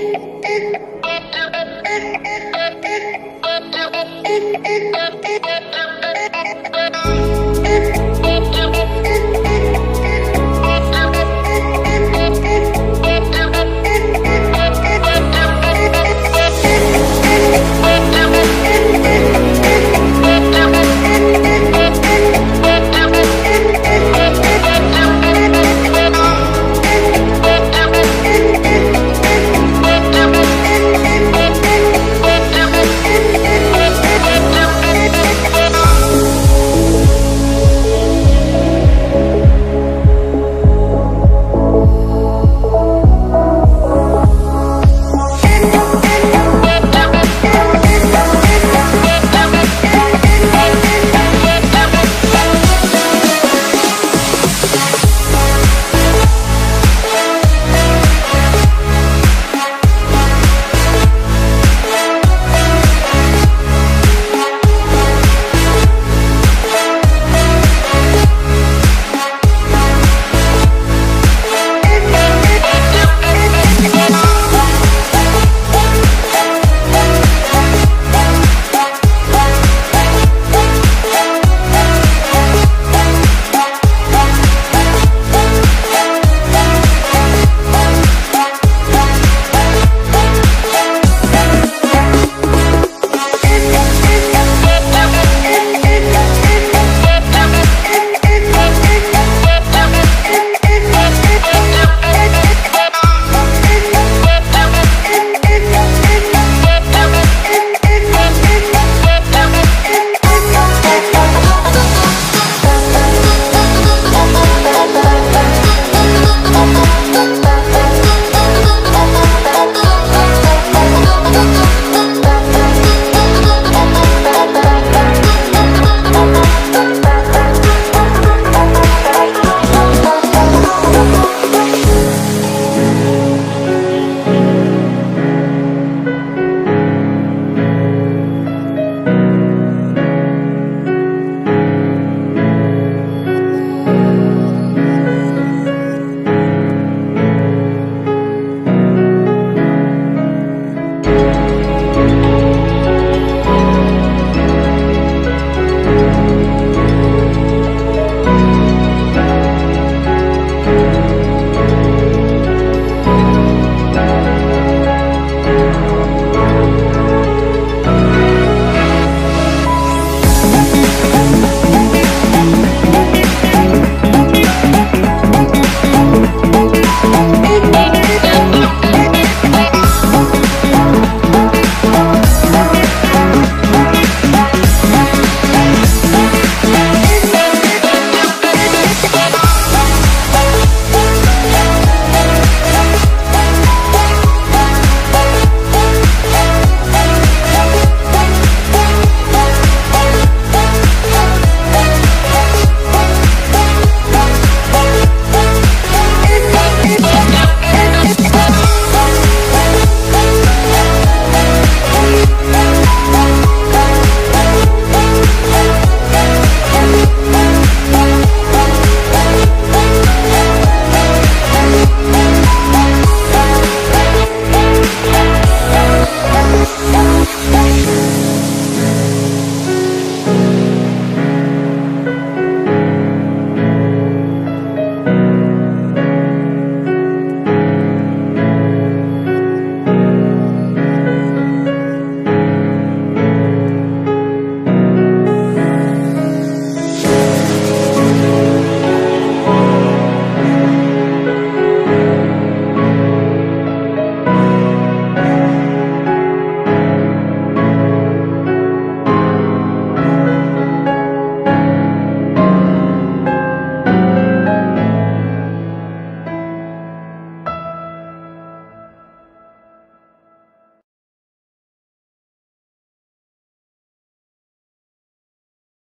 えっ?